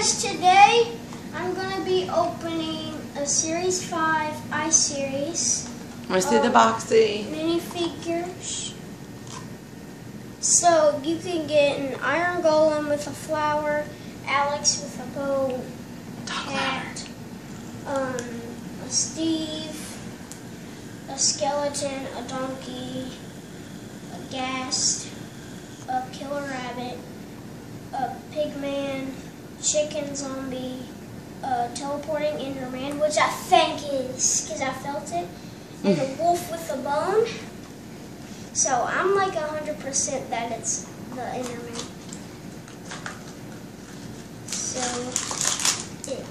guys, today I'm going to be opening a Series 5 I-Series Let's see the Um, boxy. minifigures. So you can get an Iron Golem with a flower, Alex with a bow, cat, um, a Steve, a skeleton, a donkey, a ghast, a killer chicken zombie, a teleporting enderman, which I think is because I felt it, and a mm. wolf with a bone. So I'm like 100% that it's the enderman. So, yeah.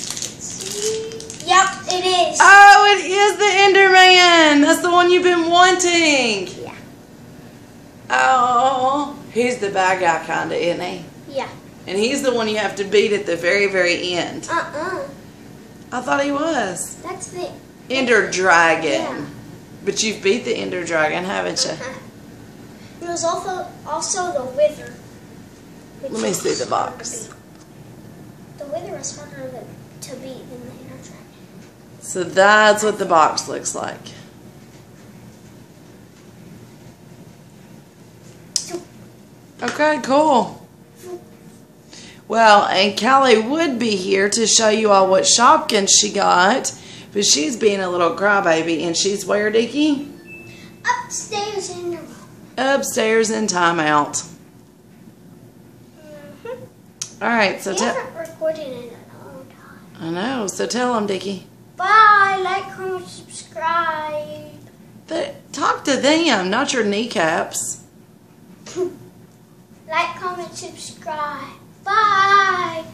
Let's see. Yep, it is. Oh, it is the Enderman. That's the one you've been wanting. Yeah. Oh, he's the bad guy, kinda, isn't he? Yeah. And he's the one you have to beat at the very, very end. Uh-uh. I thought he was That's the. Ender Dragon. Yeah. But you've beat the Ender Dragon, haven't you? Uh-huh. There was also also the wither. Let me see the box. The wither is harder to beat than the Ender dragon. So that's what the box looks like. Okay, cool. Well, and Callie would be here to show you all what Shopkins she got, but she's being a little crybaby, and she's where, Dickie? Upstairs in the room. Upstairs in timeout. Mm-hmm. All right, so tell. recorded in a long time. I know. So tell them, Dickie. Bye. Like, comment, subscribe. They, talk to them, not your kneecaps. Like, comment, subscribe. Bye!